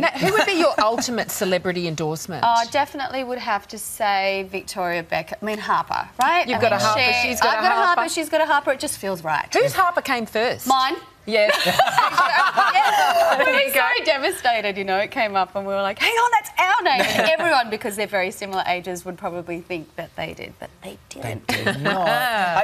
Now, who would be your ultimate celebrity endorsement? Oh, definitely would have to say Victoria Beckham. I mean Harper, right? You've I got mean, a Harper, She's got I've a got a Harper. She's got a Harper. It just feels right. Whose Harper came first? Mine. Yes. We were so devastated, you know. It came up and we were like, "Hang on, that's our name." And everyone, because they're very similar ages, would probably think that they did, but they didn't. They Did not.